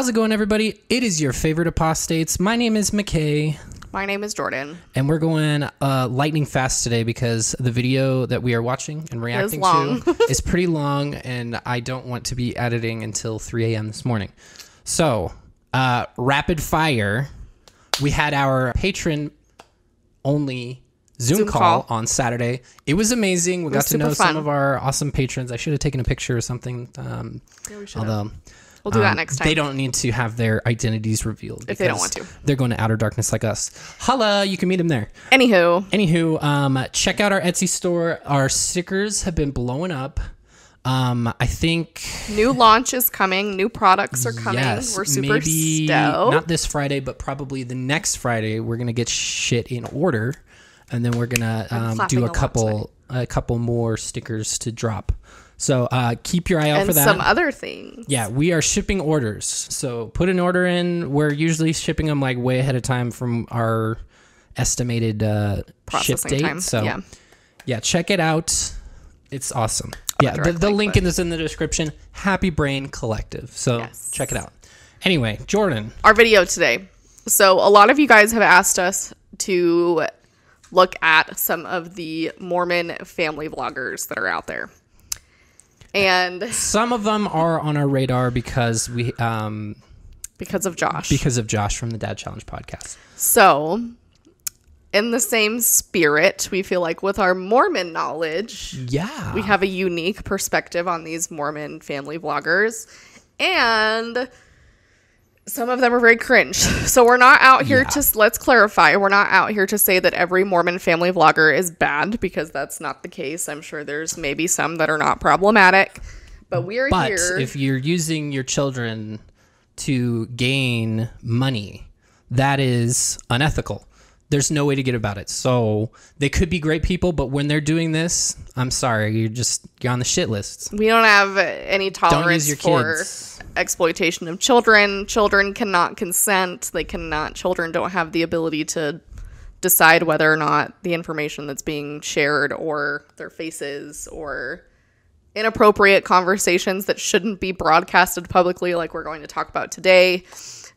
How's it going, everybody? It is your favorite apostates. My name is McKay, My name is Jordan. and we're going uh, lightning fast today because the video that we are watching and reacting to is pretty long, and I don't want to be editing until 3 a.m. this morning. So, uh, rapid fire. We had our patron only Zoom, Zoom call, call. on Saturday. It was amazing. We got to know super some of our awesome patrons. I should have taken a picture or something. Um, although We'll do that um, next time. They don't need to have their identities revealed If they don't want to. They're going to outer darkness like us. Holla, you can meet them there. Anywho, Anywho, um, check out our Etsy store. Our stickers have been blowing up. Um, I think new launch is coming. New products are coming. yes, We're super maybe stoked. not this Friday, but probably the next Friday. We're gonna get shit in order, and then we're gonna um, do a a couple a couple more stickers to drop. So uh, keep your eye out and for that. some other things. Yeah, we are shipping orders. So put an order in. We're usually shipping them like way ahead of time from our estimated uh, ship date. time. So yeah. yeah. check it out. It's awesome. yeah, the, the link, link is in the description. Happy Brain Collective. So Yes. check it out. Anyway, Jordan. Our video today. So a lot of you guys have asked us to look at some of the Mormon family vloggers that are out there. And Some of them are on our radar because we um because of Josh. because of Josh from the Dad Challenge podcast. So, in the same spirit, we feel like with our Mormon knowledge, Yeah. we have a unique perspective on these Mormon family vloggers. And some of them are very cringe. So, we're not out here Yeah. to, let's clarify, we're not out here to say that every Mormon family vlogger is bad because that's not the case. I'm sure there's maybe some that are not problematic. But we are But here. if you're using your children to gain money, that is unethical. There's no way to get about it. So they could be great people, but when they're doing this, I'm sorry, you're just you're on the shit list. We don't have any tolerance your for kids. exploitation of children. Children cannot consent. They cannot. Children don't have the ability to decide whether or not the information that's being shared or their faces or inappropriate conversations that shouldn't be broadcasted publicly like we're going to talk about today.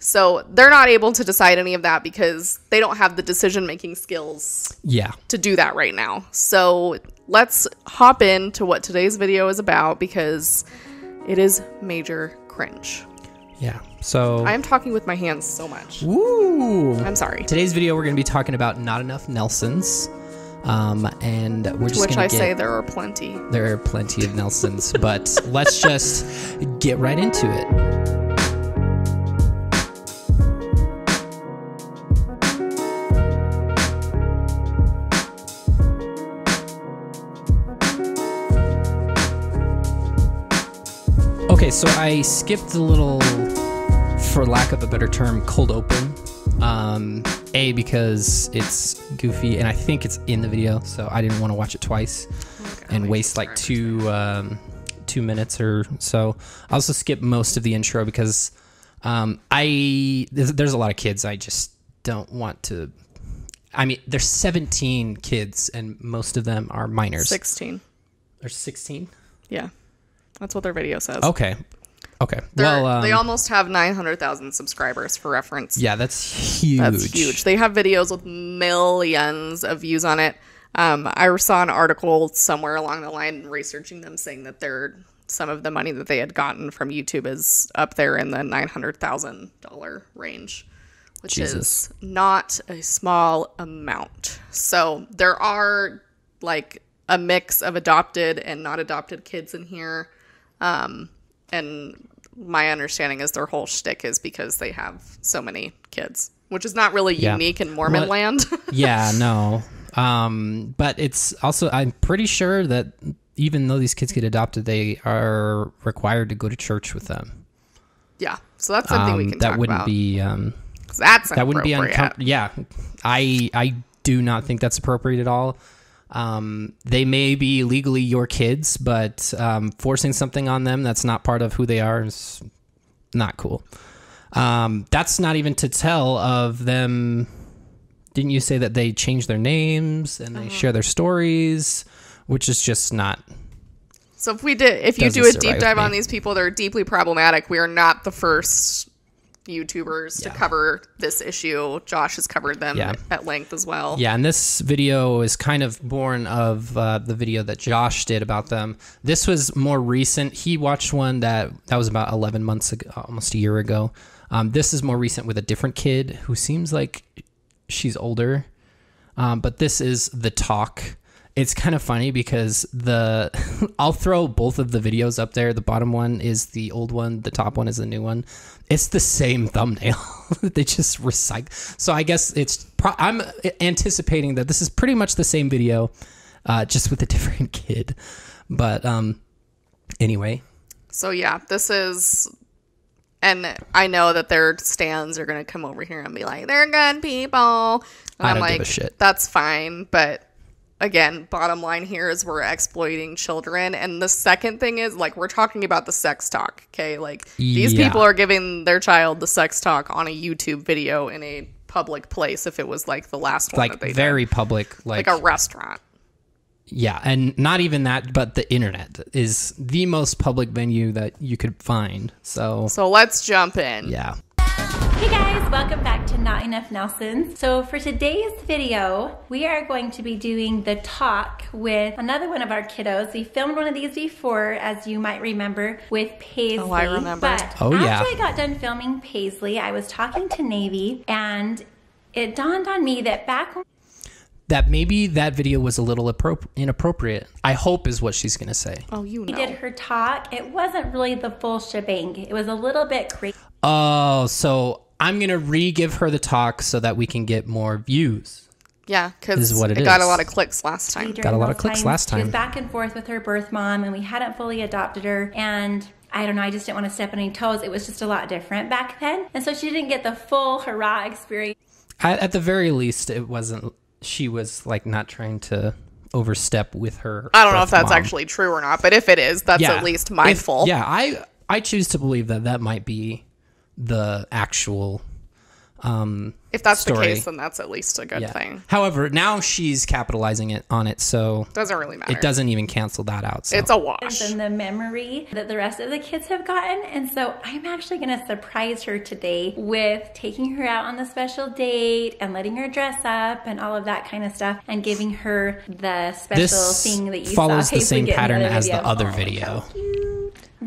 So they're not able to decide any of that because they don't have the decision making skills Yeah. to do that right now. So let's hop into what today's video is about because it is major cringe. Yeah. So I am talking with my hands so much. Woo! I'm sorry. Today's video we're going to be talking about not enough Nelsons. Um, and we're To just which I get say there are plenty. there are plenty of Nelsons, but let's just get right into it. Okay, so I skipped a little, for lack of a better term, cold open. Um, a because it's goofy, and I think it's in the video, so I didn't want to watch it twice and waste like two um, two minutes or so. I also skip most of the intro because um, I there's, there's a lot of kids. I just don't want to. I mean, there's 17 kids, and most of them are minors. 16. There's 16. Yeah. That's what their video says. Okay. Okay. They're- Well, um, they almost have 900,000 subscribers for reference. yeah, that's huge. That's huge. They have videos with millions of views on it. Um, I saw an article somewhere along the line researching them saying that they're some of the money that they had gotten from YouTube is up there in the nine hundred thousand dollar range, which Jesus. is not a small amount. So there are like a mix of adopted and not adopted kids in here. Um, and my understanding is their whole shtick is because they have so many kids, which is not really Yeah. unique in Mormon What- land. yeah, no. Um, but it's also I'm pretty sure that even though these kids get adopted, they are required to go to church with them. yeah, so that's something we Um, can that wouldn't about. be um, that's that wouldn't be uncomfortable. Yeah, I I do not think that's appropriate at all. Um, they may be legally your kids, but um, forcing something on them that's not part of who they are is not cool. Um, that's not even to tell of them. Didn't you say that they change their names and they share their stories, which is just not So if we did, if you do a deep dive on these people, they're deeply problematic. We are not the first YouTubers to cover this issue. Josh has covered them Yeah. at length as well. Yeah, and this video is kind of born of uh, the video that Josh did about them. This was more recent. He watched one that that was about 11 months ago, almost a year ago. Um, this is more recent with a different kid who seems like she's older. Um, but this is the talk. It's kind of funny because the I'll throw both of the videos up there. The bottom one is the old one, the top one is the new one. It's the same thumbnail. they just recycle. So I guess it's pro- I'm anticipating that this is pretty much the same video, uh, just with a different kid. But um, anyway, So yeah, this is and I know that their stands are gonna come over here and be like, They're good people. And I I'm like, give a shit. That's fine, but again, bottom line here is we're exploiting children. And the second thing is like we're talking about the sex talk. Okay. Like these Yeah. people are giving their child the sex talk on a YouTube video in a public place if it was like the last one like that they did. very public, like, like a restaurant. yeah, and not even that, but the internet is the most public venue that you could find. So So let's jump in. yeah. Hey guys, welcome back to Not Enough Nelsons. So for today's video, we are going to be doing the talk with another one of our kiddos. We filmed one of these before, as you might remember, with Paisley. Oh, I remember. But Oh, yeah. after I got done filming Paisley, I was talking to Navy and it dawned on me that back when that maybe that video was a little inappropriate. I hope is what she's gonna say. Oh, you we know. did her talk, it wasn't really the full shebang. It was a little bit crazy. Oh, so I'm gonna re-give her the talk so that we can get more views. Yeah, because This is what it, it got a lot of clicks last time. during Got a lot of clicks times. last She was time. back and forth with her birth mom, and we hadn't fully adopted her. And I don't know, I just didn't want to step on any toes. It was just a lot different back then. And so she didn't get the full hurrah experience. At, at the very least, it wasn't. She was like not trying to overstep with her. I don't know if that's mom. actually true or not, but if it is, that's Yeah. at least If- mindful. yeah, I I choose to believe that that might be the actual um, if that's the case, then that's at least a good yeah. thing. However, now she's capitalizing it on it, so Doesn't really matter. it doesn't even cancel that out. So. It's a wash. And the memory that the rest of the kids have gotten. And so I'm actually going to surprise her today with taking her out on the special date and letting her dress up and all of that kind of stuff and giving her the special this thing that you follows saw the Paisley same get in pattern other as the other Oh, video.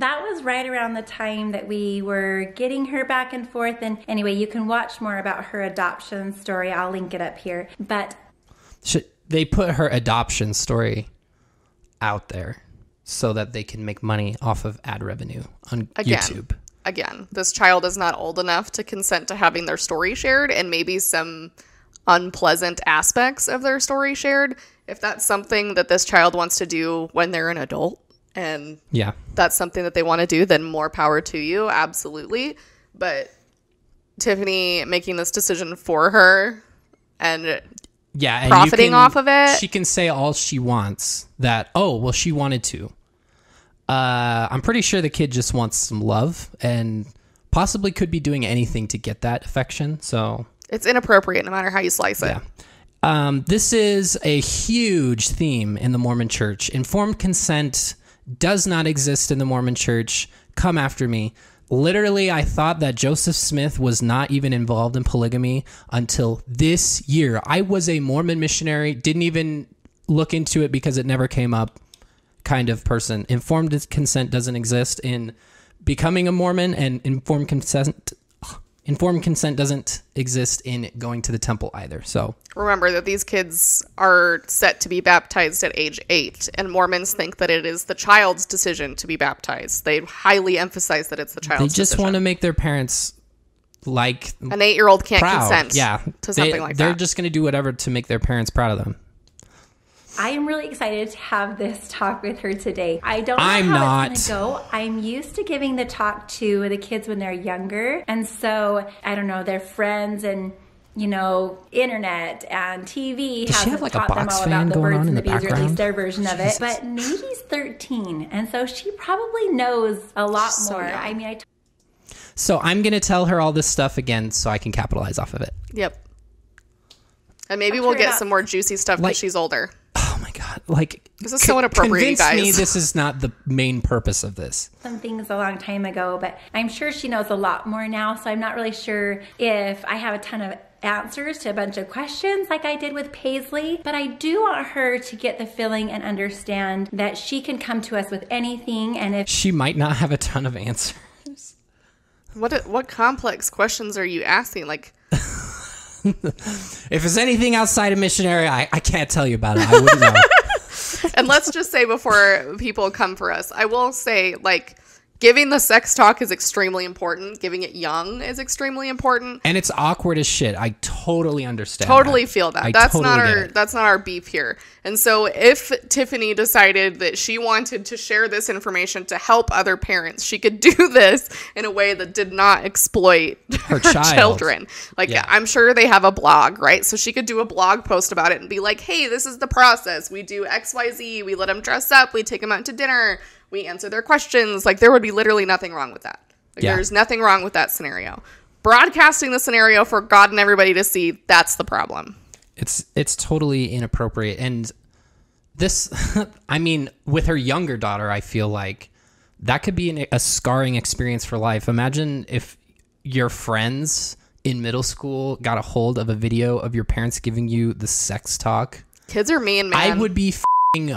That was right around the time that we were getting her back and forth. And anyway, you can watch more about her adoption story. I'll link it up here. But Should, they put her adoption story out there so that they can make money off of ad revenue on Again. YouTube. Again, this child is not old enough to consent to having their story shared and maybe some unpleasant aspects of their story shared. If that's something that this child wants to do when they're an adult and Yeah. that's something that they want to do, then more power to you, absolutely. But Tiffany making this decision for her and Yeah, and Profiting can- off of it? She can say all she wants. That oh well, she wanted to. Uh, I'm pretty sure the kid just wants some love and possibly could be doing anything to get that affection. So it's inappropriate no matter how you slice it. yeah. Um, this is a huge theme in the Mormon Church. Informed consent does not exist in the Mormon Church. Come after me. Literally, I thought that Joseph Smith was not even involved in polygamy until this year. I was a Mormon missionary, didn't even look into it because it never came up kind of person. Informed consent doesn't exist in becoming a Mormon, and informed consent informed consent doesn't exist in going to the temple either. So Remember that these kids are set to be baptized at age eight, and Mormons think that it is the child's decision to be baptized. They highly emphasize that it's the child's. they just decision. want to make their parents like An eight year old can't proud. consent yeah, to They- something like that. they're just going to do whatever to make their parents proud of them. I am really excited to have this talk with her today. I don't know I'm how not. it's gonna go. I'm used to giving the talk to the kids when they're younger, and so I don't know their friends and you know internet and TV Does she hasn't have, like, a taught them box all fan about the going birds on in and the the bees, or at least background? their version of it. But Navy's 13, and so she probably knows a lot She's so more. young. I mean, I So I'm going to tell her all this stuff again so I can capitalize off of it. Yep. And maybe I'll we'll figure get out. some more juicy stuff because Like- she's older. My god! Like This is so inappropriate, you Convince guys. me this is not the main purpose of this. some things a long time ago, but I'm sure she knows a lot more now. So I'm not really sure if I have a ton of answers to a bunch of questions like I did with Paisley. But I do want her to get the feeling and understand that she can come to us with anything. And if She might not have a ton of answers. what what complex questions are you asking? Like, If it's anything outside of missionary, I, I can't tell you about it. I wouldn't know. and let's just say before people come for us, I will say like giving the sex talk is extremely important. Giving it young is extremely important. and it's awkward as shit. I totally understand. Totally that. feel that. I that's totally not our that's not our beef here. And so if Tiffany decided that she wanted to share this information to help other parents, she could do this in a way that did not exploit her, child. children. Like Yeah. I'm sure they have a blog, right? So she could do a blog post about it and be like, "Hey, this is the process. We do XYZ. We let them dress up, we take them out to dinner, we answer their questions." Like there would be literally nothing wrong with that. Like, Yeah. There's nothing wrong with that scenario. Broadcasting the scenario for God and everybody to see, that's the problem. It's it's totally inappropriate. And this, I mean, with her younger daughter, I feel like that could be an, a scarring experience for life. Imagine if your friends in middle school got a hold of a video of your parents giving you the sex talk. Kids are mean, man. I would be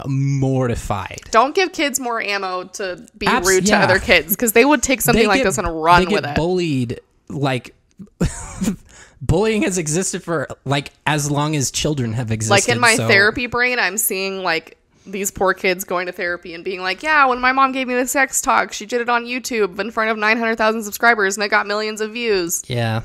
mortified. Don't give kids more ammo to be Abs- rude to yeah. other kids because they would take something They like get- this and run with it. bullied like bullying has existed for like as long as children have existed. like in my so- therapy brain, I'm seeing like these poor kids going to therapy and being like, "Yeah, when my mom gave me the sex talk, she did it on YouTube in front of 900,000 subscribers and it got millions of views." Yeah.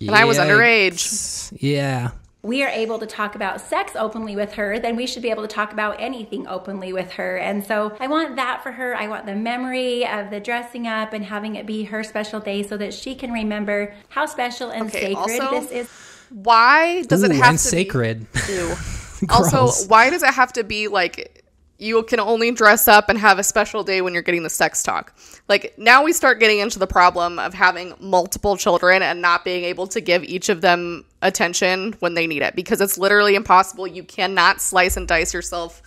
And I was underage. Yeah. We are able to talk about sex openly with her, then we should be able to talk about anything openly with her. And so I want that for her. I want the memory of the dressing up and having it be her special day so that she can remember how special and Okay, sacred also- this is. Why does it have and to sacred. be Ew. Also, why does it have to be like you can only dress up and have a special day when you're getting the sex talk? Like now we start getting into the problem of having multiple children and not being able to give each of them attention when they need it because it's literally impossible. You cannot slice and dice yourself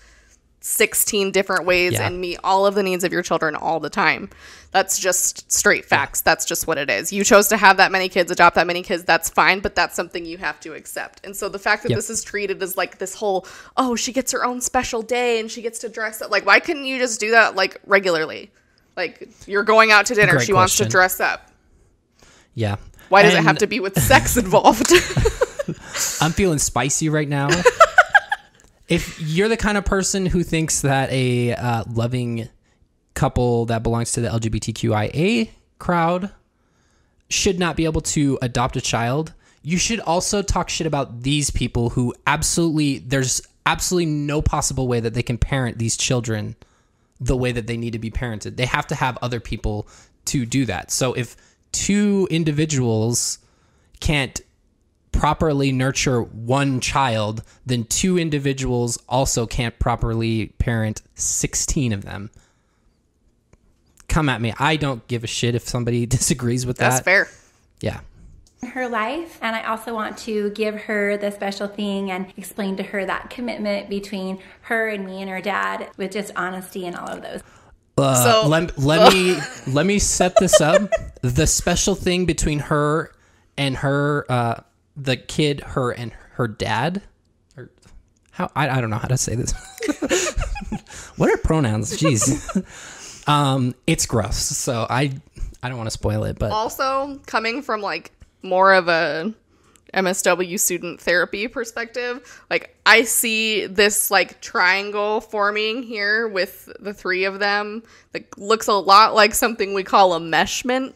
16 different ways Yeah. and meet all of the needs of your children all the time. That's just straight facts. That's just what it is. You chose to have that many kids, adopt that many kids, that's fine, but that's something you have to accept. And so the fact that Yep. this is treated as like this whole, oh, she gets her own special day and she gets to dress up. Like, why couldn't you just do that like regularly? Like, you're going out to dinner, Great she wants to dress up. Yeah. Why does it have to be with sex involved? I'm feeling spicy right now. if you're the kind of person who thinks that a uh, loving couple that belongs to the LGBTQIA crowd should not be able to adopt a child, you should also talk shit about these people who absolutely, there's absolutely no possible way that they can parent these children the way that they need to be parented. They have to have other people to do that. So if two individuals can't properly nurture one child, then two individuals also can't properly parent 16 of them. Come at me. I don't give a shit if somebody disagrees with that's that. That's fair. Yeah. her life and i also want to give her the special thing and explain to her that commitment between her and me and her dad with just honesty and all of those Uh, So- let, let me let me set this up. the special thing between her and her uh, the kid, her and her dad. Or how I, I don't know how to say this. what are pronouns? Jeez. um, it's gross. So I I don't want to spoil it, but also coming from like more of a MSW student therapy perspective, like I see this like triangle forming here with the three of them that looks a lot like something we call enmeshment.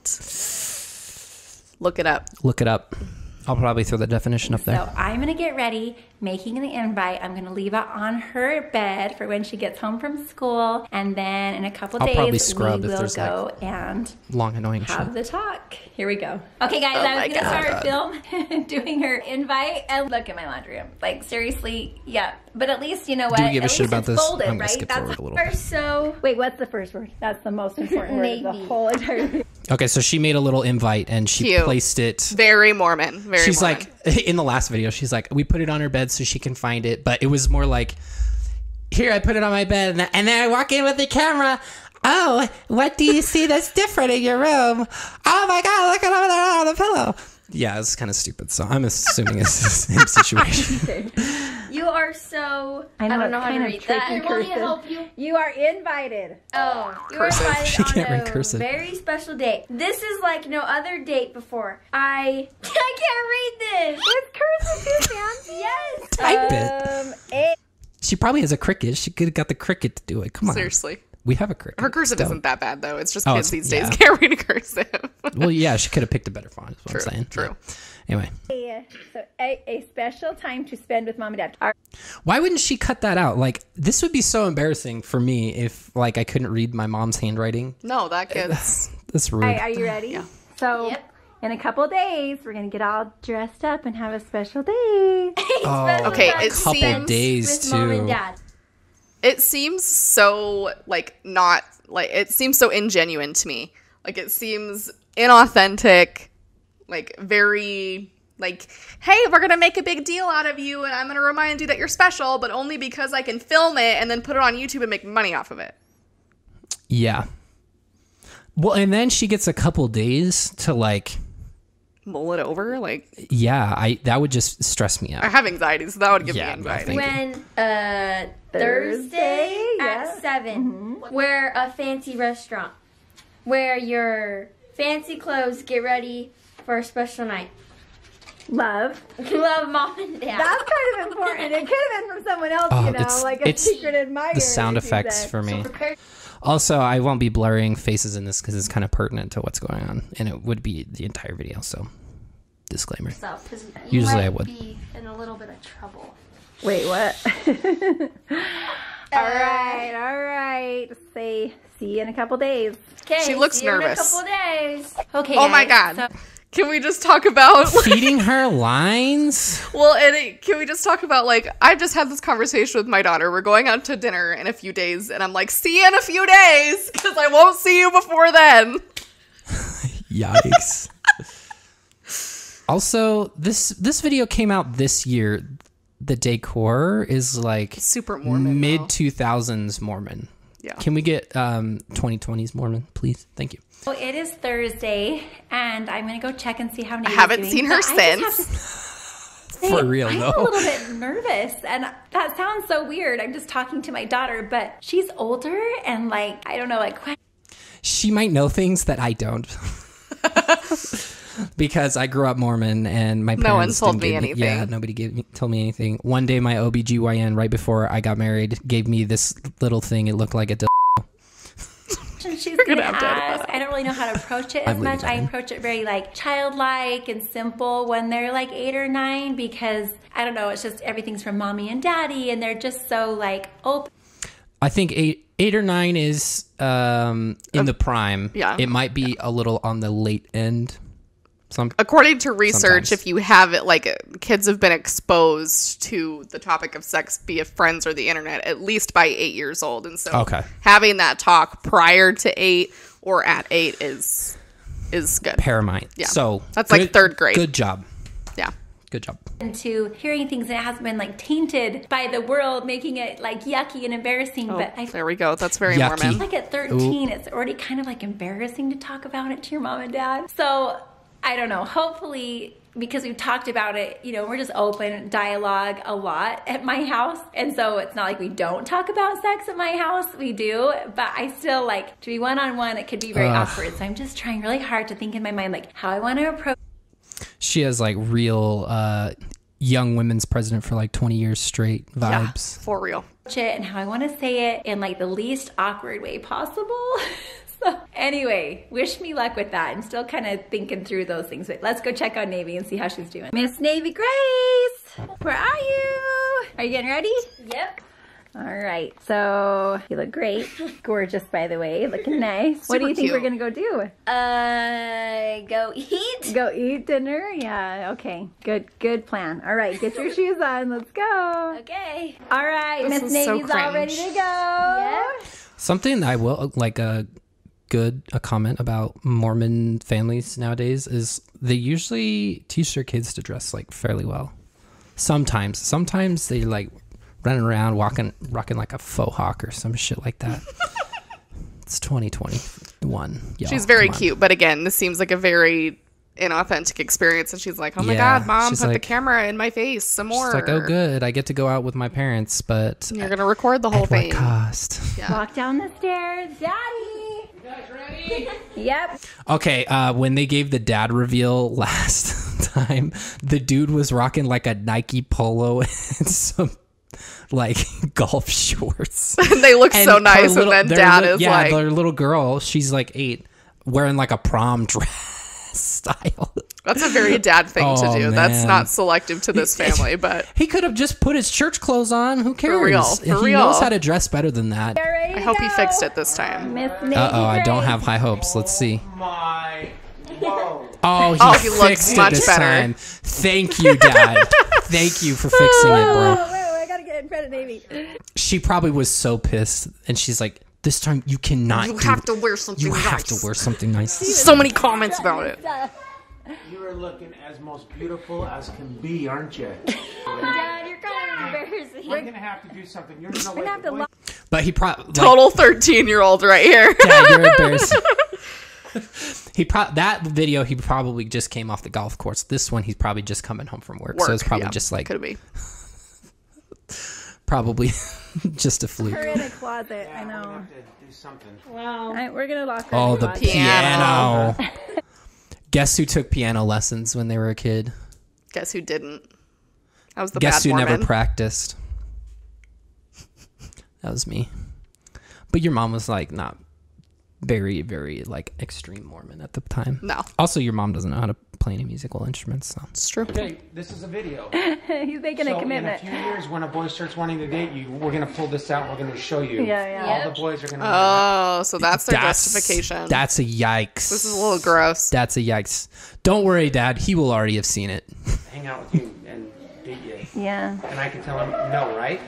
Look it up. look it up. I'll probably throw the definition up there. so i'm going to get ready making the invite i'm going to leave it on her bed for when she gets home from school and then in a couple I'll days probably scrub we if will there's, like, go and Long annoying shit. have the talk. Here we go. Okay, guys, I Oh my was gonna God. start film doing her invite and look at my laundry room. Like seriously, yeah. But at least you know what? we give a shit about this? Folded, I'm gonna right? skip That's forward a little We're so. Wait, what's the first word? That's the most important word of the whole entire. Okay, so she made a little invite and she Cute. placed it Very Mormon. Very she's Mormon. like in the last video she's like we put it on her bed so she can find it but it was more like here I put it on my bed, and then, I walk in with the camera. Oh, what do you see that's different in your room? Oh my God, look at over there on the pillow. Yeah, it's kind of stupid. So I'm assuming it's the same situation. You are so. I know, don't know how to read that. I want to help you. You are invited. Oh, you Cursive. are invited She can't read a cursive. very special date. This is like no other date before. I I can't read this. It's cursive too, fancy. Yes. Type bet. Um, A. She probably has a Cricut. She could have got the Cricut to do it. Come on. Seriously. We have a Cricut. Her cursive Still. isn't that bad though. It's just Oh, kids it's- these days yeah. can't read a cursive. Well, yeah, she could have picked a better font. Is what True, I'm saying. true. Yeah. Anyway, uh, So a, a special time to spend with mom and dad. Are, why wouldn't she cut that out? Like, this would be so embarrassing for me if, like, I couldn't read my mom's handwriting. no, that kid's That's rude. are you ready? Yeah. So Yep. in a couple days, we're gonna get all dressed up and have a special day. Oh, Okay, time it to couple spend days, with mom too. and dad. It seems so like not like it seems so ingenuine to me. Like it seems inauthentic, like very like hey, we're to make a big deal out of you and I'm to remind you that you're special, but only because I can film it and then put it on YouTube and make money off of it. yeah. Well, and then she gets a couple days to like, Mull it over like yeah, I that would just stress me out I have anxiety, so that would give Yeah, me no, anxiety. thank you. When uh Thursday, Thursday, yeah. at 7 We're a fancy restaurant. Wear your fancy clothes. Get ready for a special night. Love. Love mom and dad. That's kind of important. It could have been from someone else, Oh, you know, it's- like a it's secret admirer. The sound effects for me. Prepare Also, I won't be blurring faces in this because it's kind of pertinent to what's going on, and it would be the entire video. So, disclaimer. yourself because Usually might I would. be in a little bit of trouble. Wait, what? all right, all right. Say, see you in a couple days. Okay, She looks see you nervous. In a couple days. Okay. Oh my god. so- Can we just talk about Feeding her lines. Well, and it, can we just talk about like I just had this conversation with my daughter. We're going out to dinner in a few days, and I'm like, "See you in a few days," because I won't see you before then. Yikes. also, this this video came out this year. The decor is like Super Mormon, mid two thousands Mormon. Yeah. Can we get um 2020s Mormon, please? Thank you. Oh, Well, it is Thursday, and I'm gonna go check and see how Nate I haven't doing. seen her but I just have since. say, For real, I'm though. a little bit nervous, and that sounds so weird. I'm just talking to my daughter, but she's older, and like I don't know, like She might know things that I don't. because I grew up Mormon and my parents No one told didn't me give anything. Yeah, nobody gave me told me anything. One day my OBGYN right before I got married gave me this little thing. It looked like a dil- she's gonna gonna have to edit ask. I don't really know how to approach it as much. I approach it very like childlike and simple when they're like eight or nine because I don't know. It's just everything's from mommy and daddy, and they're just so like open. I think eight eight or nine is um in the prime. yeah. It might be a little on the late end. Some According to research, Sometimes. if you have it, like uh, kids have been exposed to the topic of sex via friends or the internet at least by eight years old, and so Okay. having that talk prior to eight or at eight is is good. paramount. Yeah. So That's like third grade. Good job. Yeah. Good job. into hearing things that has been like tainted by the world, making it like yucky and embarrassing. Oh, but I there we go. That's very Yucky. Mormon. like at 13, it's already kind of like embarrassing to talk about it to your mom and dad. So I don't know. Hopefully, because we've talked about it, you know, we're just open dialogue a lot at my house. And so it's not like we don't talk about sex at my house. We do, but I still like to be one on one, it could be very Ugh. awkward. So I'm just trying really hard to think in my mind, like how I want to approach She has like real uh young women's president for like 20 years straight Yeah, vibes. for real. it and how I want to say it in like the least awkward way possible. so anyway, wish me luck with that. I'm still kind of thinking through those things. But let's go check on Navy and see how she's doing. Miss Navy Grace, where are you? Are you getting ready? Yep. All right. So you look great, gorgeous by the way, looking nice. what do you think cute. we're gonna go do? Uh, go eat. Go eat dinner? Yeah. Okay. Good. Good plan. All right. Get your shoes on. Let's go. Okay. All right. This Miss is so Navy's all ready to go. Yeah. Something I will like a good a comment about Mormon families nowadays is they usually teach their kids to dress like fairly well. Sometimes, sometimes they like running around, walking, rocking like a faux hawk or some shit like that. it's 2021. Y'all, She's very cute, but again, this seems like a very inauthentic experience. And she's like, "Oh my Yeah, god, mom, she's put the camera in my face some more." She's like, oh, good. I get to go out with my parents, but You're gonna record the whole at what thing. cost? Walk down the stairs, Daddy. You guys ready? yep. Okay, uh, when they gave the dad reveal last time, the dude was rocking like a Nike polo and some like golf shorts. they look so her nice, little- and then dad li- is yeah, like, their little girl, she's like eight, wearing like a prom dress style. "That's a very dad thing Oh, to do. That's not selective to this family, but He could have just put his church clothes on. Who cares? real, for he real. knows how to dress better than that. I to hope he fixed it this time." Uh oh, I don't have high hopes. Let's see. My. Whoa. Oh, he, Oh, he looks fixed much it this better. time. Thank you, Dad. Thank you for fixing it, bro. Oh, wait, wait, I gotta get in front of Navy. She probably was so pissed, and she's like, "This time you cannot. You do- have to wear something. Nice. You have to wear something nice." So many comments about it. You are looking as most beautiful as can be, aren't you? Dad, you're kind of embarrassing. We're gonna have to do something. You're gonna gonna have to lock. But he probably Total thirteen-year-old right here. Dad, you're embarrassing. he pro- that video he probably just came off the golf course. This one he's probably just coming home from work, so it's probably yeah, just like could be. Probably just a fluke. her in a closet. I know. have to do something. All right, we're gonna lock her. Oh, in the closet. piano. Piano. Guess who took piano lessons when they were a kid? Guess who didn't? That was the Guess bad who never practiced? That was me. But your mom was like not very, very like extreme Mormon at the time. no, Also, your mom doesn't know how to play any musical instruments. So. it's true. Okay, this is a video. He's making so a commitment. in a few years, when a boy starts wanting to date you, we're gonna pull this out. We're gonna show you. Yeah, yeah. All the boys are gonna. Oh, so that's their That's justification. That's a yikes. this is a little gross. That's a yikes. Don't worry, Dad. He will already have seen it. hang out with you and date you, Yeah. and I can tell him no, right?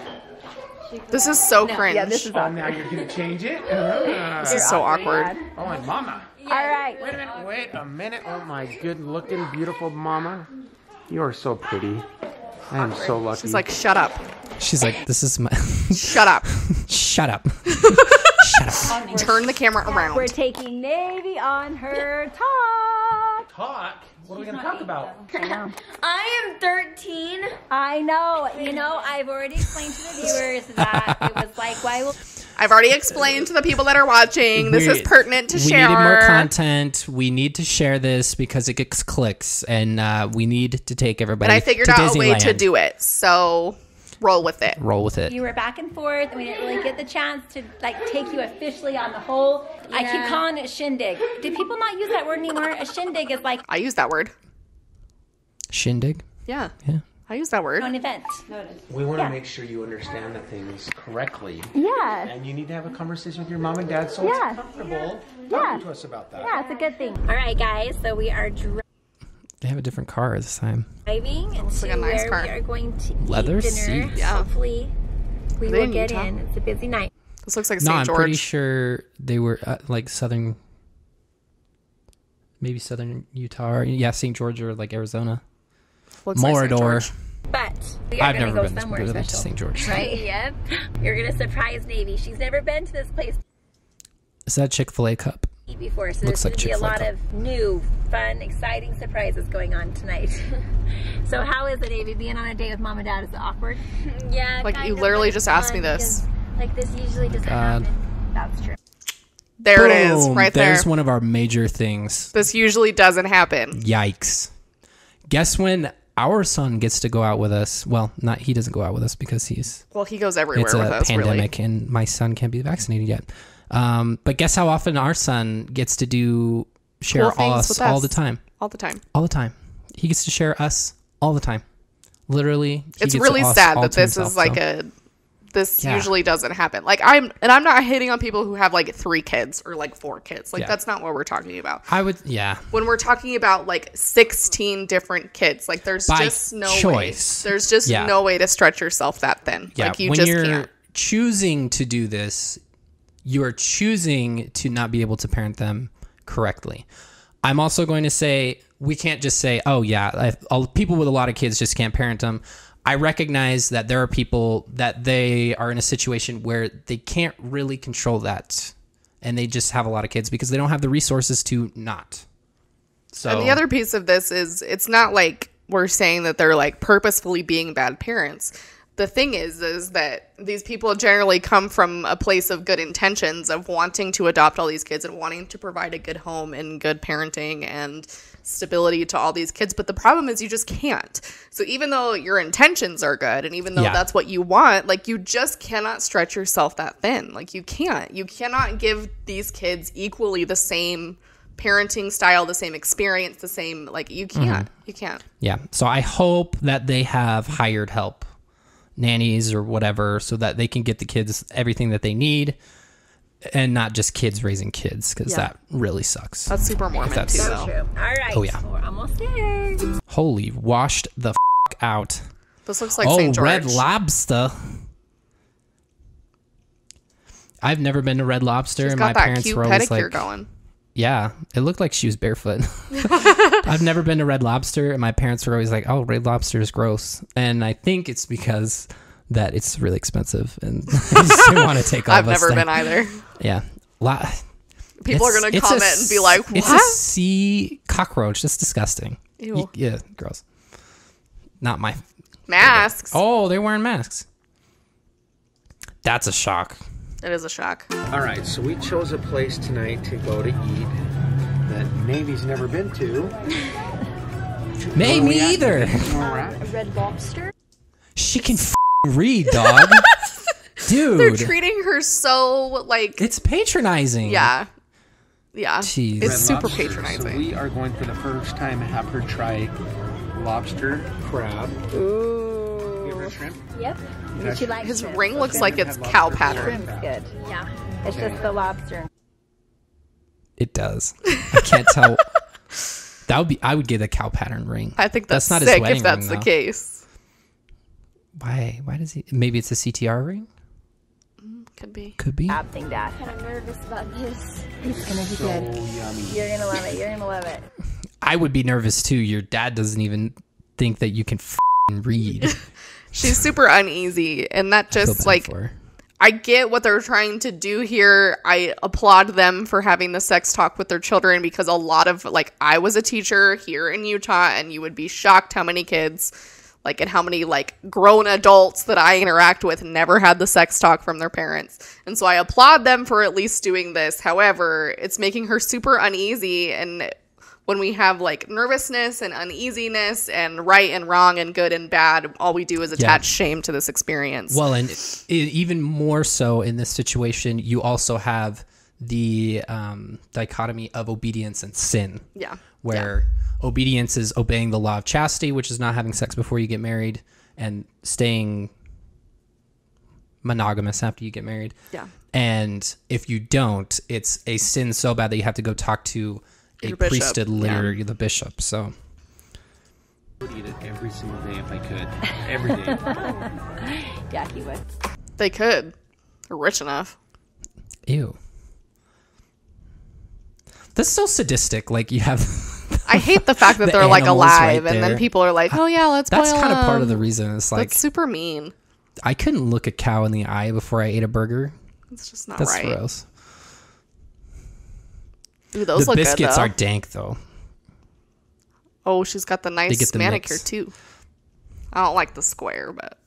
This is so cringe. Yeah, this is Oh, now you're gonna change it. Uh, This is so awkward. oh, and Mama. All right. Wait a minute. Wait a minute. Oh my good-looking, beautiful Mama. You are so pretty. I am so lucky. She's like, shut up, She's like, "This is my shut up. shut up, shut up." Turn the camera around. We're taking Navy on her talk. talk. What are we gonna talk about? I am 13. I know. You know, I've already explained to the viewers that it was like, why will I've already explained to the people that are watching. This is pertinent to we share. needed more content. We need to share this because it gets clicks, and uh, we need to take everybody. and I figured to out a way to do it. So roll with it. Roll with it. you were back and forth and we didn't really get the chance to like take you officially on the whole I keep calling it shindig. Do people not use that word anymore? A shindig is like I use that word. Shindig. Yeah, Yeah. I use that word. an event. We want to Yeah. make sure you understand the things correctly, Yeah. and you need to have a conversation with your mom and dad so Yeah. it's comfortable Yeah. talking to us about that. Yeah, it's a good thing. All right, guys. So we are They have a different car this time. driving looks to like a nice where car. we are going to Leather eat dinner. seats. Yeah. Hopefully, we Are they will in get Utah? in. It's a busy night. This looks like No, St. I'm George. pretty sure they were uh, like southern, maybe southern Utah. Or, yeah, St. George or like Arizona. Looks like St. Morador. George. But we are I've going to never go been to somewhere to special. St. George. Right? Yep. You're going to surprise Navy. She's never been to this place Is that Chick Fil A cup? Before, so Looks there's like going to be a lot of new, fun, exciting surprises going on tonight. so how is it, Navy, being on a date with mom and dad? Is it awkward? Yeah. Like, you literally but just asked me this. because, Like this usually doesn't God. happen. That's true. There it is, Boom. right there. There's one of our major things. This usually doesn't happen. Yikes. Guess when our son gets to go out with us? Well, not he doesn't go out with us because he's Well, he goes everywhere it's a us, really. pandemic and my son can't be vaccinated yet. Um, but guess how often our son gets to do share Cool us with all the time. All the time. All the time. He gets to share us all the time. Literally. It's really sad that this himself, is like so. a. This Yeah. usually doesn't happen. Like I'm, and I'm not hating on people who have like three kids or like four kids. Like Yeah. that's not what we're talking about. I would yeah. When we're talking about like 16 different kids, like there's By just no choice. way. There's just Yeah. no way to stretch yourself that thin. Yeah. like you when just you're can't. choosing to do this, you are choosing to not be able to parent them correctly. I'm also going to say we can't just say, "Oh yeah, I, people with a lot of kids just can't parent them." I recognize that there are people that they are in a situation where they can't really control that, and they just have a lot of kids because they don't have the resources to not. So And the other piece of this is it's not like we're saying that they're like purposefully being bad parents. The thing is is that these people generally come from a place of good intentions of wanting to adopt all these kids and wanting to provide a good home and good parenting and stability to all these kids, but the problem is you just can't. So even though your intentions are good and even though Yeah. that's what you want, like you just cannot stretch yourself that thin. Like you can't. You cannot give these kids equally the same parenting style, the same experience, the same like you mm-hmm. can't. You can't. Yeah. So I hope that they have hired help, nannies or whatever, so that they can get the kids everything that they need and not just kids raising kids because Yeah. that really sucks. That's super Mormon too That's- though. True. All right. Oh, yeah. We're almost there. Holy, washed the f- out. This looks like oh, St. George. Red Lobster. I've never been to Red Lobster, She's and my parents cute were always pedicure like, going. "Yeah, it looked like she was barefoot." I've never been to Red Lobster, and my parents were always like, "Oh, Red Lobster is gross," and I think it's because that it's really expensive, and I just didn't want to take all I've never been either. Yeah, La- People are gonna it's a comment and be like, It's a "What?" sea cockroach. That's disgusting. Ew. Y- yeah, gross. Not my Masks. Oh, they're wearing masks. That's a shock. It is a shock. All right, so we chose a place tonight to go to eat that Navy's never been to. May me either. Where. Red Lobster. She can f- read, dog. Dude, they're treating her so like it's patronizing. yeah. Yeah. Jeez. It's Red super Lobster. patronizing. So we are going for the first time to have her try lobster, crab. You ever had shrimp? Yep. Okay. She likes His shrimp. ring looks like it's cow pattern. before. Shrimp's good. Yeah. It's just the lobster. It does. I can't tell. That would be. I would get a cow pattern ring. I think that's, That's not his sick wedding if that's ring, the though. case. Why? Why does he? Maybe it's a CTR ring. Mm, could be. Could be. Bad thing, Dad. I'm nervous about this. It's gonna be So good. yummy. You're gonna love it. You're gonna love it. I would be nervous too. Your dad doesn't even think that you can f- read. She's super uneasy and that just like. I get what they're trying to do here. I applaud them for having the sex talk with their children because a lot of like I was a teacher here in Utah and you would be shocked how many kids like and how many like grown adults that I interact with never had the sex talk from their parents. And so I applaud them for at least doing this. However, it's making her super uneasy and when we have like nervousness and uneasiness and right and wrong and good and bad, all we do is attach shame to this experience. Well, and even more so in this situation, you also have the um, dichotomy of obedience and sin. yeah. where obedience is obeying the law of chastity, which is not having sex before you get married and staying monogamous after you get married. Yeah. And if you don't, it's a sin so bad that you have to go talk to a Your bishop, priesthood leader, the bishop. So I would eat it every single day if I could. Every day. Yeah, he would. They could. They're rich enough. ew. That's so sadistic. Like you have I hate the fact that The they're like animals right alive, and then people are like, "Oh yeah, let's." that's kind of part of the reason. It's like That's super mean. I couldn't look a cow in the eye before I ate a burger. It's just not That's right. gross. Ooh, those the look biscuits good, are dank though. Oh, she's got the nice get the manicure mix. too. I don't like the square, but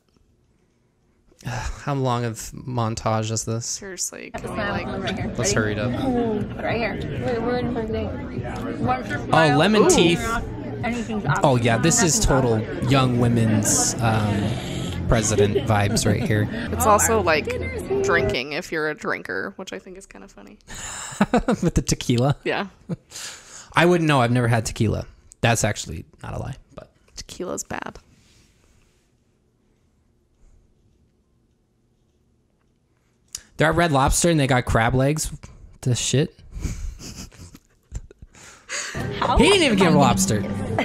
How long of montage is this? seriously, can we like? right. Let's hurry it up. Right here. Wait, we're in front of One for Oh, lemon Ooh. teeth. Oh yeah, this is total young women's um, president vibes right here. It's oh also like drinking if you're a drinker, which I think is kind of funny. With the tequila. Yeah, I wouldn't know. I've never had tequila. That's actually not a lie, but tequila's bad. they're at Red Lobster and they got crab legs. The shit. He didn't even get a lobster.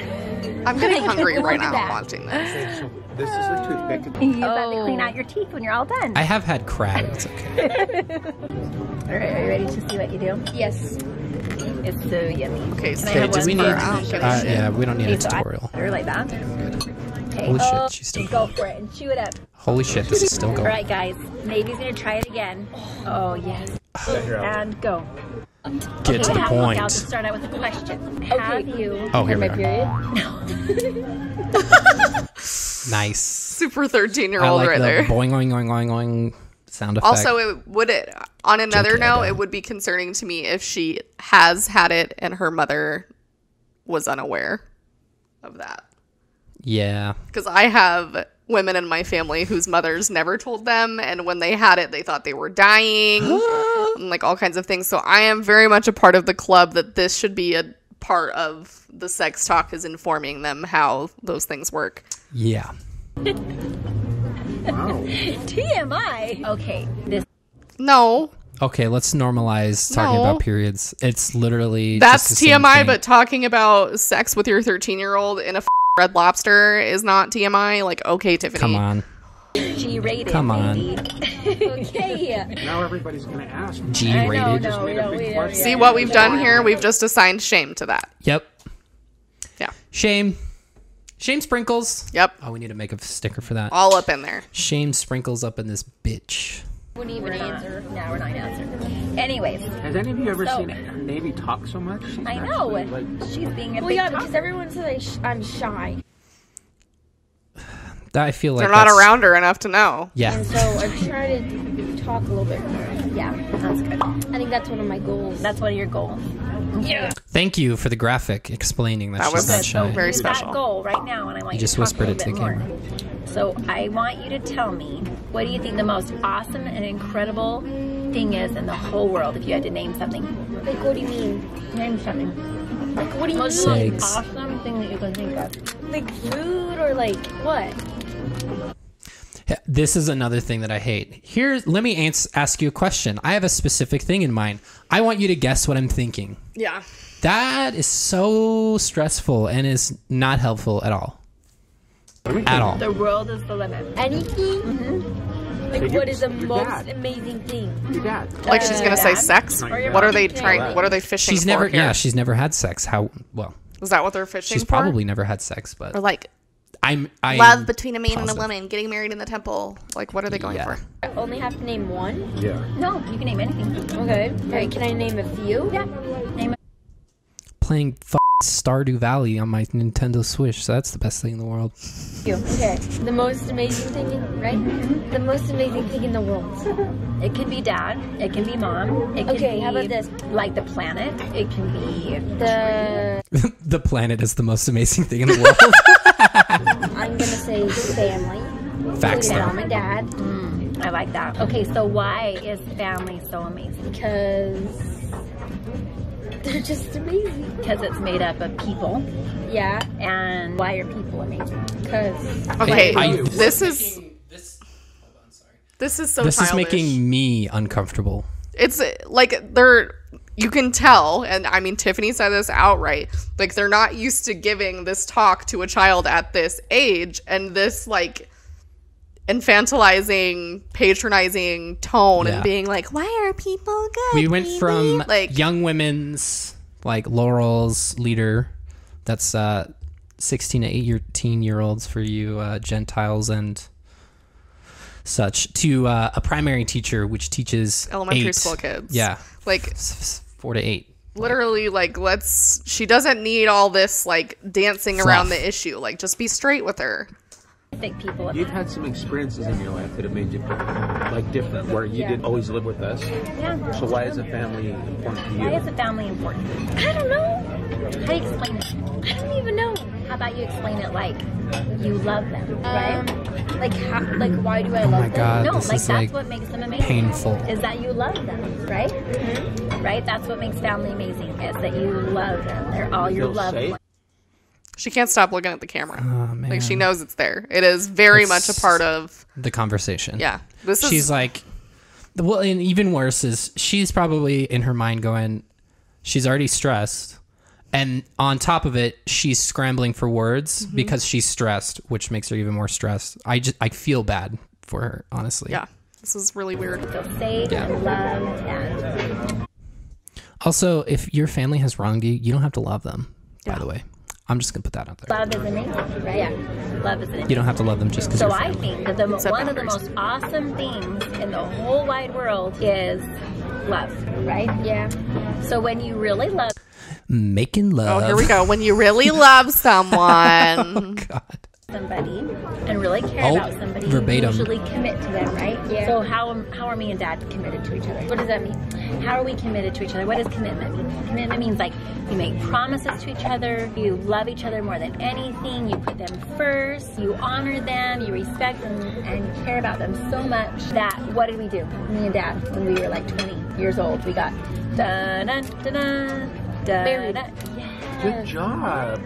I'm getting hungry right at now that. watching this. Okay, so this is a toothpick. You use that to clean out your teeth when you're all done. I have had crab. It's okay. all right, are you ready to see what you do? Yes. It's so yummy. Okay, so Okay, do we need? Don't give a Uh, yeah, we don't need a Okay, so I- tutorial. Or like that. Okay. Holy oh, shit, she's still Go for it and chew it up. Holy shit, this is still All going. right, guys. Navy's gonna try it again. Oh yes. And go. Get to the have- okay, I'll just point. start out with a question. Have you? Oh, here we My are. period. Nice. Super 13 year old like right the there. boing, boing, boing, boing, boing sound effect. Also, it would it on another note, it would be concerning to me if she has had it and her mother was unaware of that. yeah. Because I have women in my family whose mothers never told them, and when they had it, they thought they were dying, and like all kinds of things. So I am very much a part of the club that this should be a part of the sex talk is informing them how those things work. Yeah. Wow. TMI. Okay. This No, Okay, let's normalize talking No. about periods. It's literally that's just the same TMI, thing. but talking about sex with your 13 year old in a f- red lobster is not TMI. Like, okay, Tiffany. come on, G-rated. Come on. baby. okay. Now everybody's gonna ask. G-rated. Just no, no, a big we don't- question. See what we've done here? We've just assigned shame to that. Yep. Yeah. Shame. Shame sprinkles. Yep. Oh, we need to make a sticker for that. All up in there. Shame sprinkles up in this bitch. Wouldn't even We're answer. no, we're not answering. Anyways, Has any of you ever So- seen Navy talk so much? She's I know. actually, like, She's being a Well, big yeah, talker. because everyone says I sh- I'm shy, That I feel like They're not around her enough to know. Yeah. and so I try to talk a little bit more. Yeah, that's good. I think that's one of my goals. That's one of your goals. Yeah. Thank you for the graphic explaining that, That she's was not good. shy. Very special. That goal right now, and I want you, just to talk whispered it to the camera. more. So I want you to tell me what do you think the most awesome and incredible thing is in the whole world? If you had to name something, like, what do you mean? name something. Like, what do you Most mean? Sex. awesome thing that you can think of. Like food or like what? This is another thing that I hate. Here, let me ans- ask you a question. I have a specific thing in mind. I want you to guess what I'm thinking. Yeah. That is so stressful and is not helpful at all. At all. The world is the limit. Anything? Mm-hmm. Like, So what you- the most dad. amazing thing? Your dad. Uh, like she's gonna say sex. Or What are they Okay. trying? What are they fishing She's for never, here? yeah, she's never had sex. How, well, Is that what they're fishing she's for? probably never had sex, but or like I'm, I love between a man and a woman, getting married in the temple. Like, what are they going Yeah. for? I only have to name one. Yeah. No, you can name anything. Okay. All right. Can I name a few? Yeah. Name playing f- Stardew Valley on my Nintendo Switch. So that's the best thing in the world. Few. Okay. The most amazing thing, in, right? The most amazing thing in the world. It can be dad. It can be mom. It can Okay, be how about this? Like the planet. It can be The the planet is the most amazing thing in the world. I'm gonna say family. Facts, Including. Mom and dad, mm. I like that. Okay, so why is family so amazing? because they're just amazing. Because it's made up of people. Yeah. And why are people amazing? Because Okay, I- this is this is so this is making me uncomfortable. it's like they're you can tell and i mean tiffany said this outright like they're not used to giving this talk to a child at this age and this like infantilizing patronizing tone Yeah. and being like why are people good We went from like young women's like Laurel's leader, that's uh, 16 to 18 year olds for you uh, Gentiles and such, to uh, a primary teacher which teaches elementary eight- school kids. Yeah, like four to eight. literally like let's she doesn't need all this like dancing around the issue like just be straight with her I think people You've had some experiences in your life that have made you like different, where you didn't always live with us. Yeah. So why is a family important to you? Why is a family important? I don't know. How do you explain it? I don't even know. How about you explain it like you love them, right? Um, like how? Like why do I love Oh my them? no, this like is that's like what makes them amazing. painful. Is that you love them, right? Mm-hmm. Right? That's what makes family amazing. Is that you love them. They're all your feel loved ones. she can't stop looking at the camera Oh, man. like she knows it's there it is very much a part of the conversation. yeah this is she's like well and even worse is she's probably in her mind going she's already stressed and on top of it she's scrambling for words Mm-hmm. because she's stressed which makes her even more stressed i just i feel bad for her honestly yeah this is really weird Feel safe Yeah. and loved and also if your family has wronged you you don't have to love them by the way I'm just gonna put that out there. Love is amazing, right? Yeah. Love is amazing. You don't have to love them just because So you're I think that the, Set one of the most awesome things in the whole wide world is love, right? Yeah. So when you really love Making love. Oh, here we go. When you really love someone. oh, God. somebody and really care Oh, about somebody, verbatim. you usually commit to them, right? Yeah. So how how are me and Dad committed to each other? What does that mean? How are we committed to each other? What does commitment mean? Commitment means like you make promises to each other, you love each other more than anything, you put them first, you honor them, you respect them, and you care about them so much that what did we do? Me and Dad when we were like 20 years old, we got da da da da Uh, da da. Good job.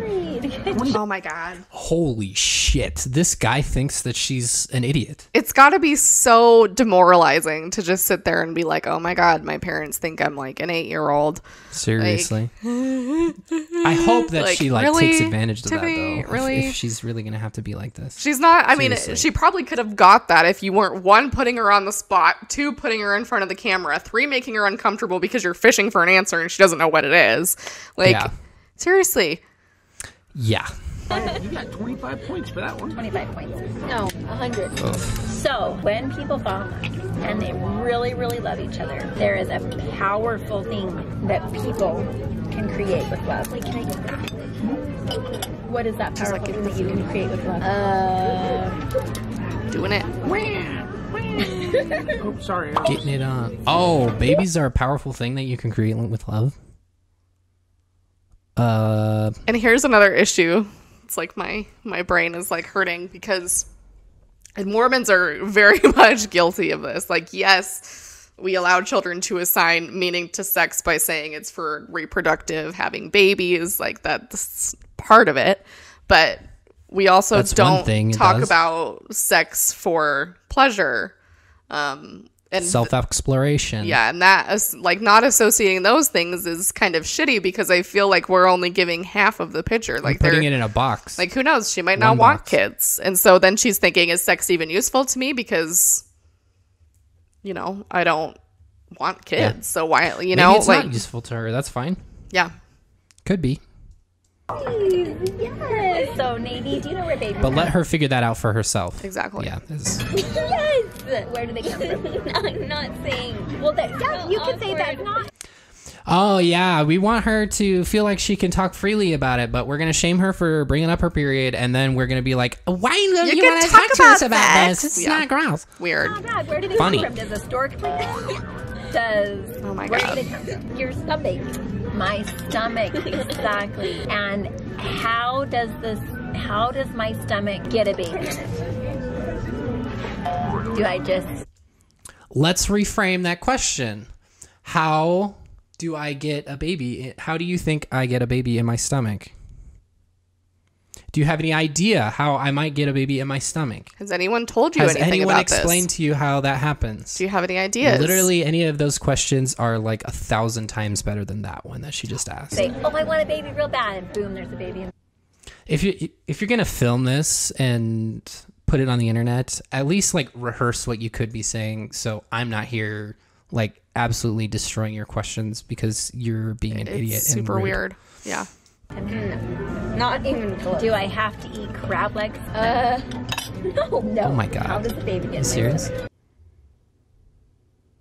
oh my god. Holy shit. This guy thinks that she's an idiot. It's got to be so demoralizing to just sit there and be like, "Oh my god, my parents think I'm like an 8-year-old." Seriously. I hope that Like, she like really, takes advantage of Tiffany? that though. Really? If, she's really gonna have to be like this. She's not. I mean, she probably could have got that if you weren't one putting her on the spot, two putting her in front of the camera, three making her uncomfortable because you're fishing for an answer and she doesn't know what it is. Like, Yeah. Seriously. Yeah. You got 25 points for that one. 25 points. No, 100. So, when people fall in love and they really, really love each other, there is a powerful thing that people can create with love. Wait, can I get that? What is that powerful thing that you can create with love? Uh, Doing it. Oh, sorry. Getting it on. Oh, babies are a powerful thing that you can create with love. Uh, And here's another issue. It's like my my brain is like hurting because and Mormons are very much guilty of this. Like, yes, we allow children to assign meaning to sex by saying it's for reproductive, having babies, like that's part of it. But we also That's don't talk about sex for pleasure. Um and self exploration. yeah, and that like not associating those things is kind of shitty because I feel like we're only giving half of the picture. Like Putting it in a box. like who knows? She might not One want box. kids, and so then she's thinking, is sex even useful to me? Because you know I don't want kids, Yeah. so why? You Maybe know, it's like not useful to her. That's fine. yeah, Could be. Yes. So, Nadine, do you know where babies But let her figure that out for herself. exactly. Yeah. Yes. Where do they come from? I'm not saying. Well, that, yeah, you can say that's not. Oh yeah, we want her to feel like she can talk freely about it, but we're gonna shame her for bringing up her period, and then we're gonna be like, "Why do you, can want to talk talk to us about about this? It's Yeah. not gross." Weird. Oh, God, where do they Funny. come from? Does a stork Does. Oh my where God. do they come from? Your stomach. My stomach, exactly. And how does this, how does my stomach get a baby? Do I just Let's reframe that question. How do I get a baby? How do you think I get a baby in my stomach? Do you have any idea how I might get a baby in my stomach? Has anyone told you Has anything anyone about explained this? to you how that happens? Do you have any ideas? Literally, any of those questions are like a thousand times better than that one that she just asked. say, oh, I want a baby real bad, and boom, there's a baby. if you if you're gonna film this and put it on the internet, at least like rehearse what you could be saying. So I'm not here like absolutely destroying your questions because you're being an idiot. It's and super rude. weird. Yeah. Not even close. Do I have to eat crab legs? Uh, no. No. Oh my God. How does the baby get You in serious?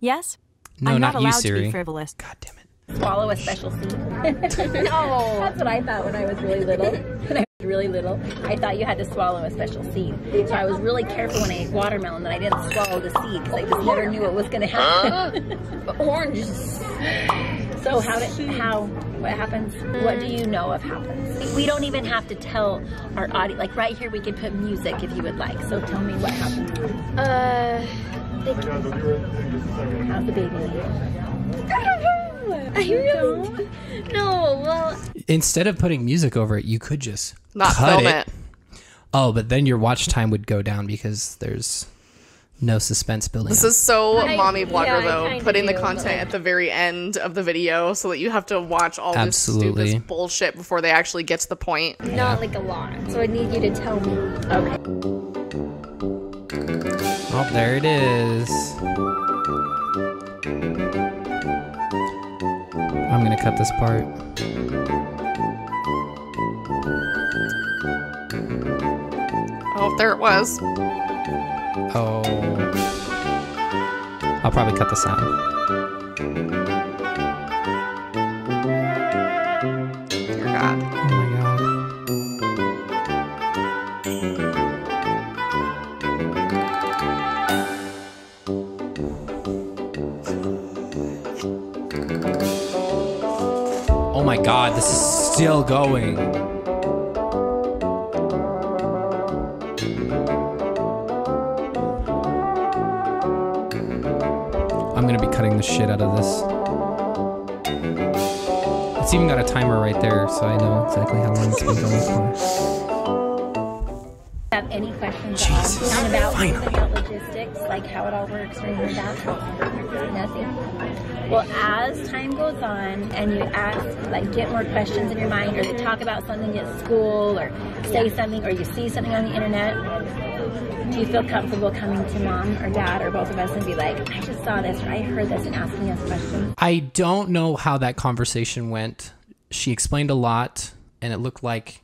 Yes? No, I'm not, not, you, allowed to Siri. be frivolous. God damn it. swallow a special seed? no. That's what I thought when I was really little. When I was really little, I thought you had to swallow a special seed. So I was really careful when I ate watermelon that I didn't swallow the seed because I just never knew what was going to happen. But oranges. So how did how what happens? What do you know of happens? We don't even have to tell our audience. Like right here, we could put music if you would like. So tell me what happens. Uh, How's the baby? I really no. Well, Instead of putting music over it, you could just Not cut film it. it. Oh, but then your watch time would go down because there's no suspense building. This up. is so I- mommy yeah, blogger I though, putting the do, but, content like- at the very end of the video so that you have to watch all Absolutely. this stupid bullshit before they actually get to the point. not like a lot. So I need you to tell me. Okay. Oh, there it is. I'm gonna cut this part. Oh, there it was. Oh. I'll probably cut this out. Dear God. Oh my god. Oh my god, this is still going. The shit out of this. It's even got a timer right there, so I know exactly how long it's been going for. have any questions Jesus, all about, finally. about logistics, like how it all works or anything like that? Nothing. Well, as time goes on and you ask, like, get more questions in your mind, or you talk about something at school, or say something, or you see something on the internet, do you feel comfortable coming to mom or dad or both of us and be like, I just saw this or I heard this and asking us questions? I don't know how that conversation went. She explained a lot, and it looked like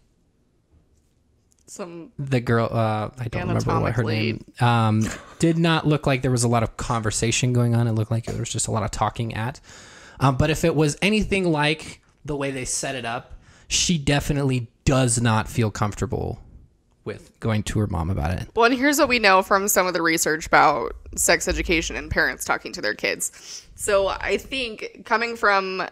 Some the girl uh, I don't remember what her name um, did not look like there was a lot of conversation going on. It looked like there was just a lot of talking at. Um, but if it was anything like the way they set it up, she definitely does not feel comfortable with going to her mom about it. Well, and here's what we know from some of the research about sex education and parents talking to their kids. So I think coming from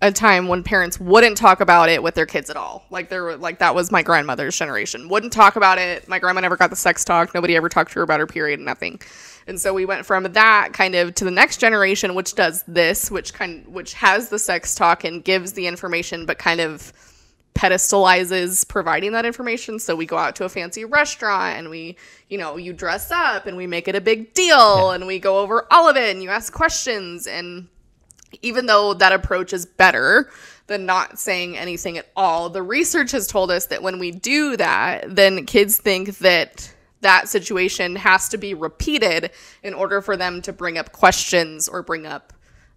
a time when parents wouldn't talk about it with their kids at all, like there were like that was my grandmother's generation, wouldn't talk about it. My grandma never got the sex talk. Nobody ever talked to her about her period. Nothing. And so we went from that kind of to the next generation, which does this, which kind which has the sex talk and gives the information, but kind of pedestalizes providing that information. So we go out to a fancy restaurant and we, you know, you dress up and we make it a big deal and we go over all of it and you ask questions. And even though that approach is better than not saying anything at all, the research has told us that when we do that, then kids think that that situation has to be repeated in order for them to bring up questions or bring up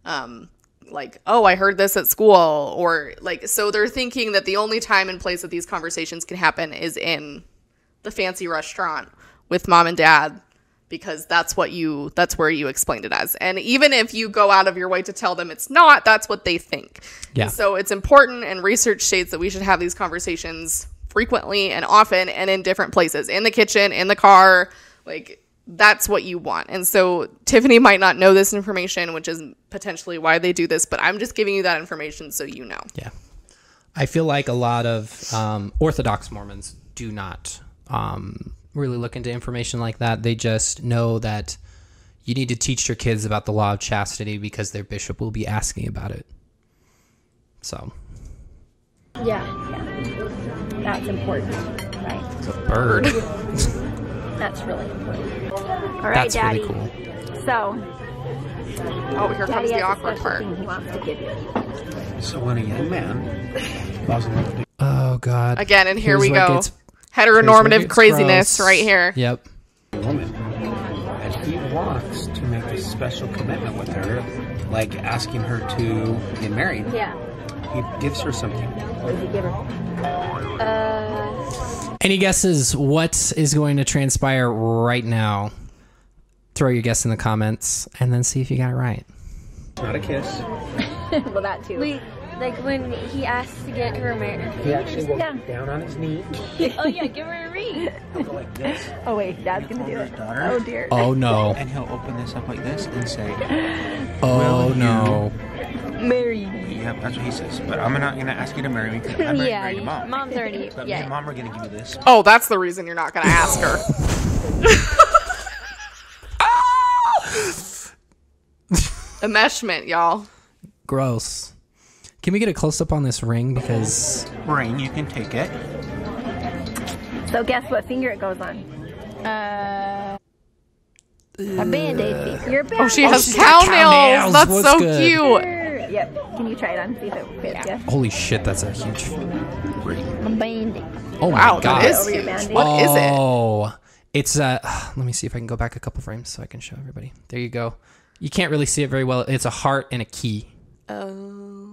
um, like, oh, I heard this at school, or like, so they're thinking that the only time and place that these conversations can happen is in the fancy restaurant with mom and dad because that's what you that's where you explained it as and even if you go out of your way to tell them it's not that's what they think Yeah. so it's important and research states that we should have these conversations frequently and often and in different places in the kitchen in the car like that's what you want and so tiffany might not know this information which is potentially why they do this but i'm just giving you that information so you know Yeah. I feel like a lot of um, Orthodox Mormons do not um, really look into information like that. They just know that you need to teach your kids about the law of chastity because their bishop will be asking about it. So, Yeah, yeah. That's important, right? it's a bird. That's really important. All right, That's Daddy. really cool. So, oh here Daddy comes the awkward part thing he wants to give you. So when a young man falls in love with Oh, God. again and here Here's we go gets- here's where it heteronormative craziness gross. right here Yep. woman, and he wants to make a special commitment with her, like asking her to get married, Yeah. He gives her something. What does he give her? Uh, Any guesses what is going to transpire right now? Throw your guess in the comments and then see if you got it right. Not a kiss. well, that too. Wait, like when he asked to get her married. He actually will Yeah. get down on his knee, oh yeah, give her a ring. he'll go like this, Oh wait, Dad's gonna do his it. daughter, Oh dear. Oh, no. and he'll open this up like this and say, Oh, Will no. Marry me. "Yep, that's what he says." But I'm not gonna ask you to marry me because I'm already Yeah, married to mom. mom's already. But me and Yeah. mom are gonna give you this. Oh, that's the reason you're not going to ask her. Ah! Enmeshment, y'all. Gross. Can we get a close up on this ring? Because Ring, you can take it. So guess what finger it goes on? Uh, a band-aid finger. Your Oh, band. she has she's cow cow nails. nails. That's What's so good? cute. Yep. Can you try it on? See if it fits Yeah. you. holy shit, that's a huge ring. A band-aid. Oh Wow, my god. that is huge. Band-Aid. What is it? Oh, it's uh. Let me see if I can go back a couple frames so I can show everybody. There you go. You can't really see it very well. It's a heart and a key. Oh,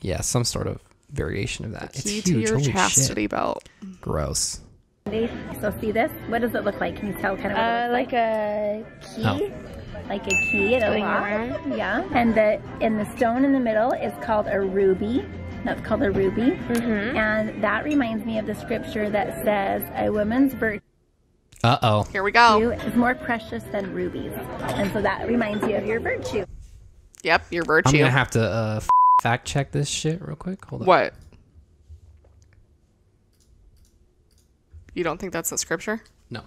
Yeah, some sort of variation of that. key it's to huge. your Holy chastity shit. belt. Gross. So see this? What does it look like? Can you tell kind of what it Uh, looks like a key. Oh. like a key at a Going lock. around. Yeah. And the in the stone in the middle is called a ruby. That's called a ruby. Mm-hmm. And that reminds me of the scripture that says a woman's virtue Uh oh. Here we go. is more precious than rubies. And so that reminds you of your virtue. Yep, your virtue. I'm virtue. gonna have to uh, f- fact check this shit real quick. Hold on. what? You don't think that's a scripture? No.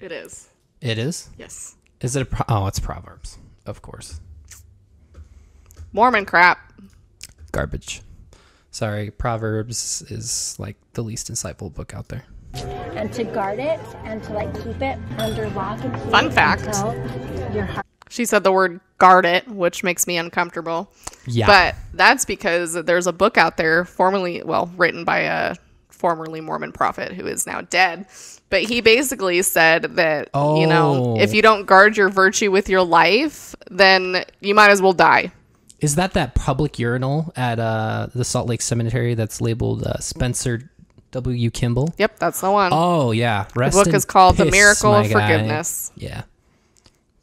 It is. It is. Yes. Is it a? Pro- oh, it's Proverbs. Of course. Mormon crap. Garbage. Sorry. Proverbs is like the least insightful book out there. And to guard it and to like keep it under lock and key. Fun fact. until your heart She said the word guard it, which makes me uncomfortable. Yeah. But that's because there's a book out there, formerly, well, written by a formerly Mormon prophet who is now dead. But he basically said that, you know, Oh. if you don't guard your virtue with your life, then you might as well die. Is that that public urinal at uh, the Salt Lake Cemetery that's labeled uh, Spencer W. Kimball? Yep, that's the one. Oh yeah. Rest book in is called The Miracle of guy. Forgiveness. Yeah.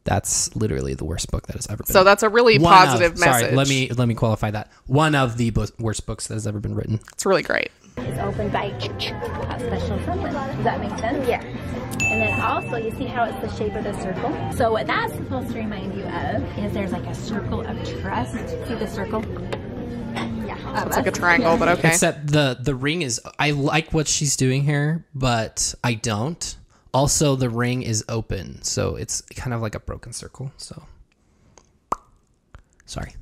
That's literally the worst book that has ever been. so that's a really One of- positive message. Sorry, let me let me qualify that. One of the bo- worst books that has ever been written. It's really great. It's opened by a special someone. Does that make sense? Yeah. And then also, you see how it's the shape of the circle? So what that's supposed to remind you of is there's like a circle of trust. See the circle? Yeah. It's like a triangle, but okay. Except the the ring is. I like what she's doing here, but I don't. Also, the ring is open, so it's kind of like a broken circle. So, sorry.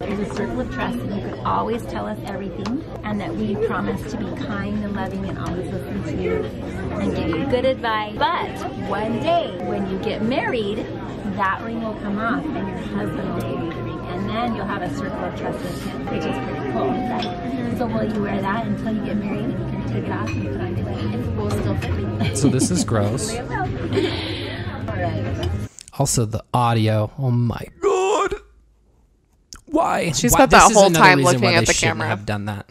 There's a circle of trust that you always tell us everything and that we promise to be kind and loving and always listen to you and give you good advice. But one day when you get married, that ring will come off and your husband will give you the ring. And then you'll have a circle of trust with him, which is pretty cool, right? So will you wear that until you get married and you can take it off and put on your wedding ring? We'll still fit you. So this is gross. Alright. Also, the audio. Oh my god! Why? She Why- spent that whole time looking at the shouldn't camera. Have done that.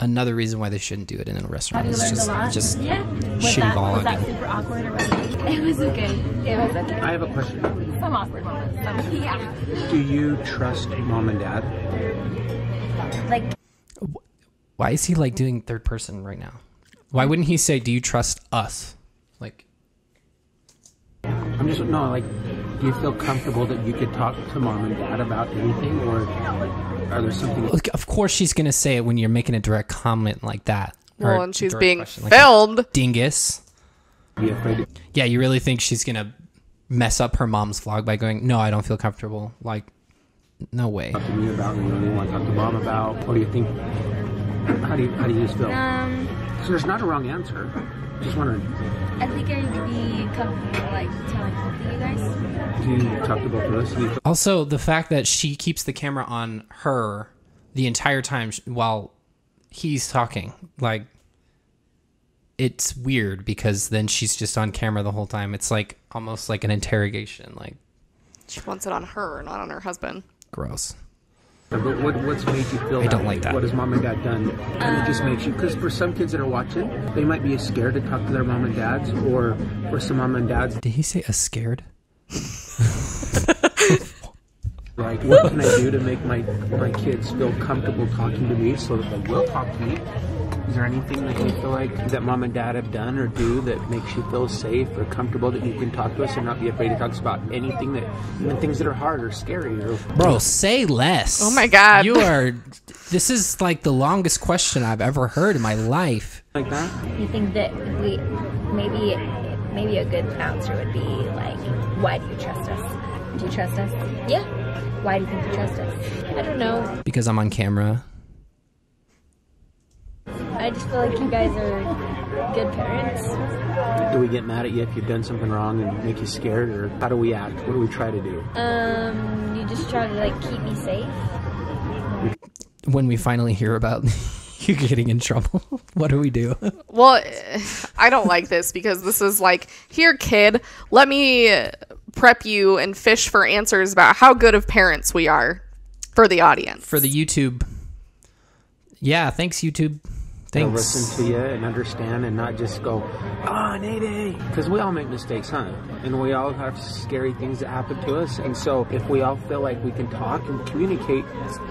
Another reason why they shouldn't do it in a restaurant. Have you It's just, a lot? just yeah. Was shitty that, was that super awkward or was it? It was okay. It was okay. I have a question. Some awkward moments. Some, yeah. Do you trust mom and dad? Like Why is he like doing third person right now? Why wouldn't he say, "Do you trust us"? Like, I'm just no like. Do you feel comfortable that you could talk to mom and dad about anything, or are there something? look, of course she's gonna say it when you're making a direct comment like that. or Well, and she's being question, like filmed. dingus. Be afraid to Yeah, you really think she's gonna mess up her mom's vlog by going, "No, I don't feel comfortable." Like, no way. talk to me about? You know, you want to talk to mom about? What do you think? How do you how do you just feel? Um, so there's not a wrong answer. Just wondering. I think I would be comfortable like telling both of you guys. Do you talk to both of us? Do you feel Also, the fact that she keeps the camera on her the entire time while he's talking, like, it's weird because then she's just on camera the whole time. It's like almost like an interrogation. Like, She wants it on her, not on her husband. gross. But what, what's made you feel I don't like that. What has mom and dad done? And it just um, makes you, because for some kids that are watching, they might be scared to talk to their mom and dads, or for some mom and dads, Did he say a scared? like, what can I do to make my my kids feel comfortable talking to me so that they will talk to me? Is there anything that you feel like that mom and dad have done or do that makes you feel safe or comfortable that you can talk to us and not be afraid to talk about anything that, even things that are hard or scary or Bro, say less. Oh my God. You are. This is like the longest question I've ever heard in my life. like that? you think that we maybe maybe a good answer would be like, why do you trust us? Do you trust us? Yeah. Why do you think you trust us? I don't know. Because I'm on camera. I just feel like you guys are good parents. Do we get mad at you if you've done something wrong and make you scared, or how do we act? What do we try to do? Um, you just try to like keep me safe. When we finally hear about you getting in trouble, what do we do? Well, I don't like this because this is like, here, kid, let me prep you and fish for answers about how good of parents we are for the audience. For the YouTube. Yeah, thanks, YouTube. They'll listen to you and understand and not just go, ah, Nate, because we all make mistakes, huh? And we all have scary things that happen to us. And so if we all feel like we can talk and communicate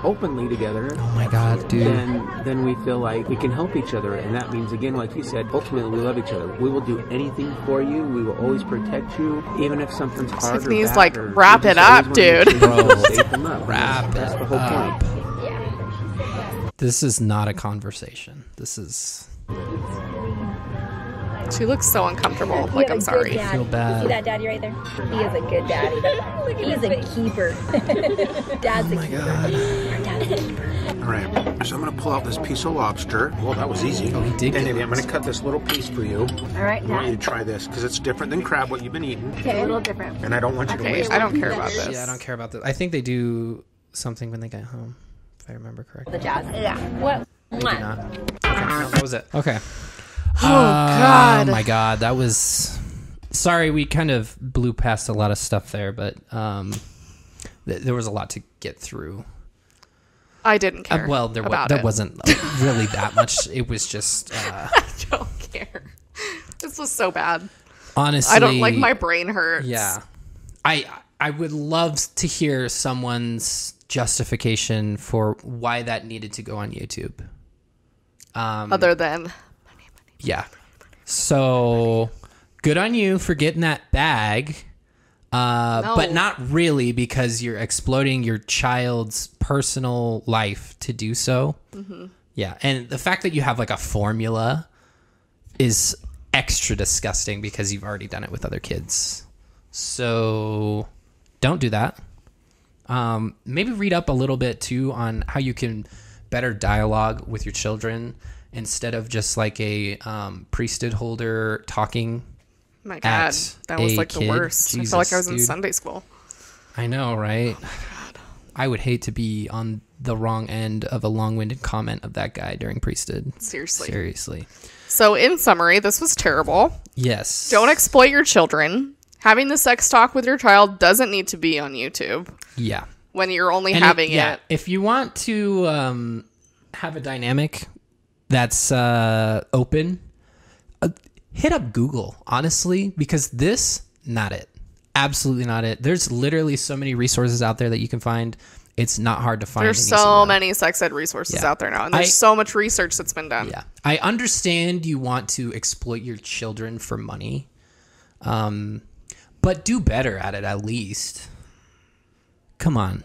openly together, Oh my god, dude. then then we feel like we can help each other and that means again like you said ultimately we love each other we will do anything for you we will always protect you even if something's hard Tiffany's or bad, like, or "Wrap it up, dude." Bro, safe them up. wrap that's it the whole up. point This is not a conversation. This is She looks so uncomfortable. Like I'm sorry. I feel bad. See that daddy right there? He is a good daddy. He's a keeper. Oh dad's a keeper. All right, so I'm gonna pull out this piece of lobster. Well, that was easy. Oh, he did And get Amy, I'm gonna cut this little piece for you. All right, I want you to try this because it's different than crab, what you've been eating, Okay, a little different. and I don't want you to Okay, waste I don't care about this. Yeah, I don't care about this. I think they do something when they get home, if I remember correctly. The jazz. Yeah. What? Maybe not. Okay, no, that was it. Okay. Oh God. Oh my god, that was. Sorry, we kind of blew past a lot of stuff there, but um, th- there was a lot to get through. I didn't Uh, care. well, there, wa- about there it. wasn't really that much. It was just uh, I don't care. This was so bad. honestly. I don't like my brain hurts. Yeah, I I would love to hear someone's justification for why that needed to go on YouTube. Um, Other than money. Yeah. So good on you for getting that bag. Uh, No. but not really because you're exploiting your child's personal life to do so. Yeah. And the fact that you have like a formula is extra disgusting because you've already done it with other kids. So don't do that. Um, maybe read up a little bit too on how you can better dialogue with your children instead of just like a um, priesthood holder talking. my God, At that was like the kid. worst. I felt like I was Jesus, in. Sunday school. I know, right? I would hate to be on the wrong end of a long-winded comment of that guy during priesthood. Seriously. Seriously. So, in summary, this was terrible. Yes. Don't exploit your children. Having the sex talk with your child doesn't need to be on YouTube Yeah. when you're only And having it, yeah, it. if you want to um, have a dynamic that's uh, open, uh, hit up Google, honestly, because this, not it. Absolutely not it. There's literally so many resources out there that you can find. It's not hard to find. There's so many sex ed resources Yeah. out there now, and there's I- so much research that's been done. Yeah. I understand you want to exploit your children for money. Um but do better at it at least. Come on.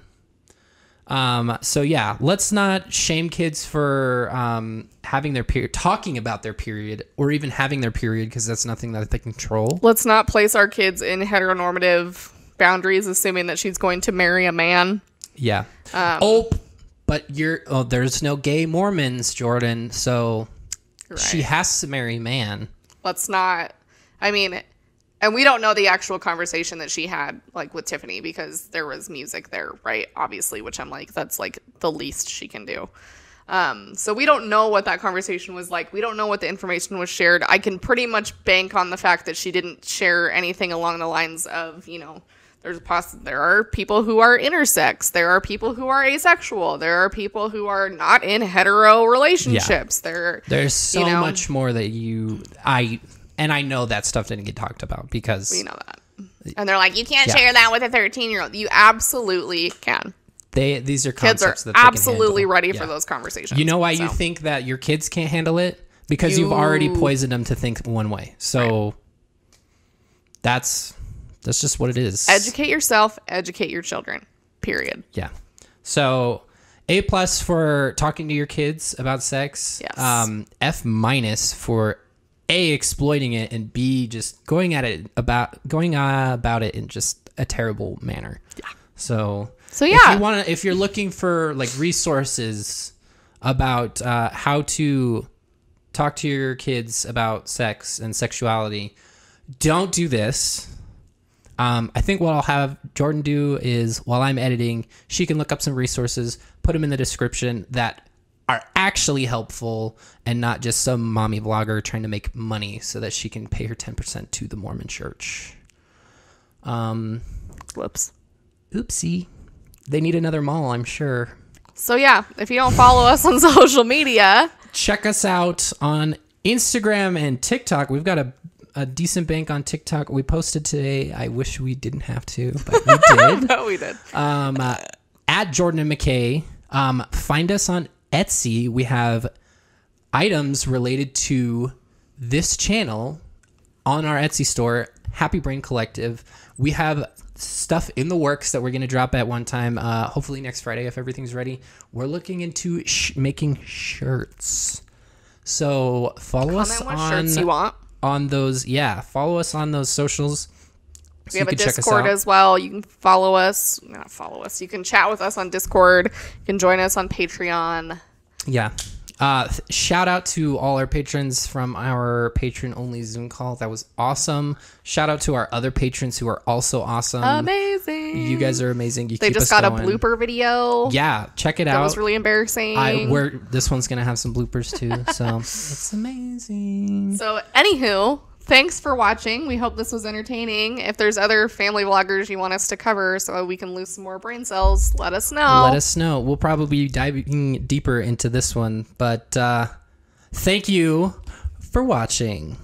Um so yeah, let's not shame kids for um having their period talking about their period or even having their period because that's nothing that they control. Let's not place our kids in heteronormative boundaries, assuming that she's going to marry a man. Yeah. Um, oh, but you're oh there's no gay Mormons, Jordan, so she has to marry a man. let's not i mean and we don't know the actual conversation that she had like with tiffany because there was music there right obviously which i'm like that's like the least she can do. Um, so we don't know what that conversation was like. We don't know what the information was shared. I can pretty much bank on the fact that she didn't share anything along the lines of you know there's a poss- there are people who are intersex. There are people who are asexual. There are people who are not in hetero relationships. There There's so you know, much more that you I and I know that stuff didn't get talked about because you know that. And they're like, you can't Yeah. share that with a 13 year old. You absolutely can. they these are Kids are absolutely ready Yeah. for those conversations. You know why you think that your kids can't handle it? Because you, have already poisoned them to think one way. So that's that's just what it is. educate yourself, educate your children. Period. Yeah. So A plus for talking to your kids about sex. Yes. Um, F minus for A exploiting it and B just going at it about going uh, about it in just a terrible manner. Yeah. So So, if yeah. you want to if you're looking for like resources about uh, how to talk to your kids about sex and sexuality, don't do this. Um, I think what I'll have Jordan do is while I'm editing, she can look up some resources, put them in the description that are actually helpful and not just some mommy vlogger trying to make money so that she can pay her 10% to the Mormon church. Um, Whoops. oopsie. They need another mall, I'm sure. So, yeah, if you don't follow us on social media, check us out on Instagram and TikTok. We've got a, a decent bank on TikTok. We posted today. I wish we didn't have to, but we did. no, we did. um, uh, at Jordan and McKay. Um, find us on Etsy. We have items related to this channel on our Etsy store, Happy Brain Collective. We have stuff in the works that we're going to drop at one time, uh, hopefully next Friday if everything's ready. We're looking into sh- making shirts. So follow us Comment what on on those. Yeah, follow us on those socials. So We have a can check us Discord as well. You can follow us. Not follow us. You can chat with us on Discord. You can join us on Patreon. Yeah. Uh, shout out to all our patrons from our patron only Zoom call. That was awesome. Shout out to our other patrons who are also awesome. Amazing. You guys are amazing. You They just us got going. a blooper video. Yeah, check it That out. That was really embarrassing. I we're this one's gonna have some bloopers too, so it's amazing. So, anywho, thanks for watching. We hope this was entertaining. If there's other family vloggers you want us to cover so we can lose some more brain cells, let us know. Let us know. We'll probably be diving deeper into this one, but uh, thank you for watching.